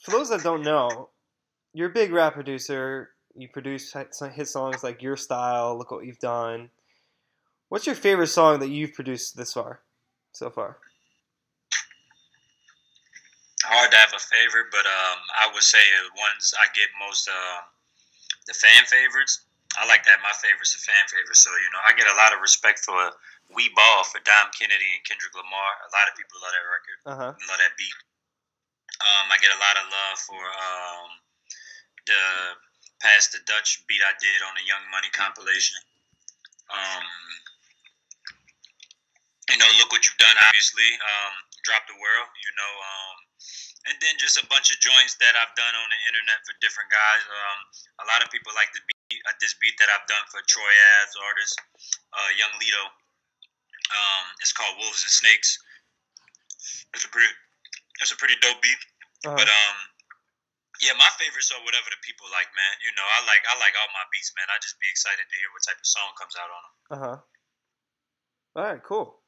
for those that don't know, you're a big rap producer. You produce hit songs like Your Style, Look What You've Done. What's your favorite song that you've produced this far, so far? Hard to have a favorite, but um, I would say the ones I get most uh, the fan favorites. I like that. My favorites are fan favorites. So you know, I get a lot of respect for "We Ball" for Dom Kennedy and Kendrick Lamar. A lot of people love that record. Uh-huh. Love that beat. Um, I get a lot of love for um, the "Pass the Dutch" beat I did on the Young Money compilation. Um, you know, look what you've done. Obviously, um, drop the world. You know, um, and then just a bunch of joints that I've done on the internet for different guys. Um, a lot of people like the beat, uh, this beat that I've done for Troy Ave artist, uh, Young Lito. It's called Wolves and Snakes. It's a pretty, it's a pretty dope beat. Uh-huh. But um, yeah, my favorites are whatever the people like, man. You know, I like I like all my beats, man. I just be excited to hear what type of song comes out on them. Uh huh. All right, cool.